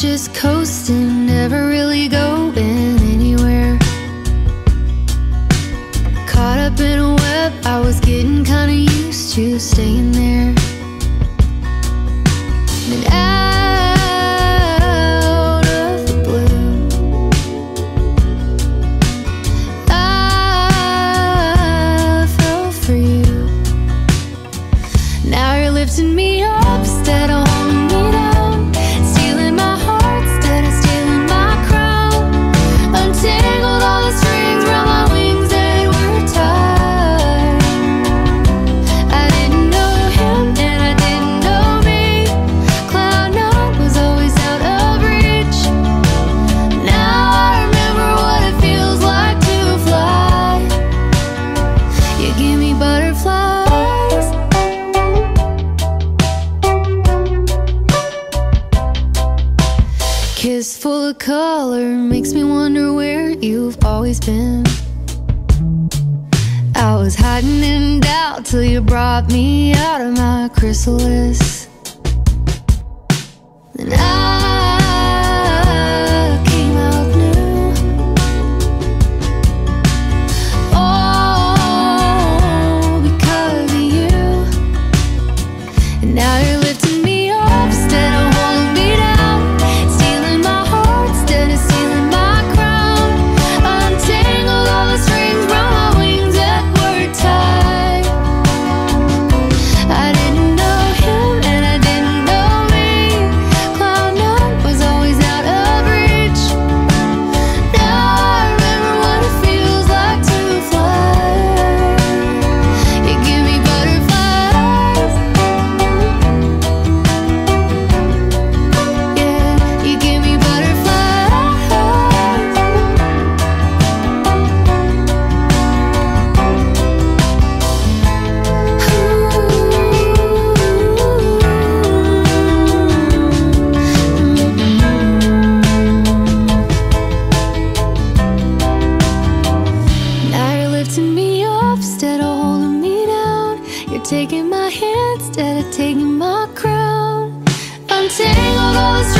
just coasting, never really going anywhere. Caught up in a web, I was getting kinda used to staying there. And out of the blue, I fell for you. Now you're lifting me up instead of Kiss full of color makes me wonder where you've always been. I was hiding in doubt till you brought me out of my chrysalis. taking my hand, instead of taking my crown. Untangle all the.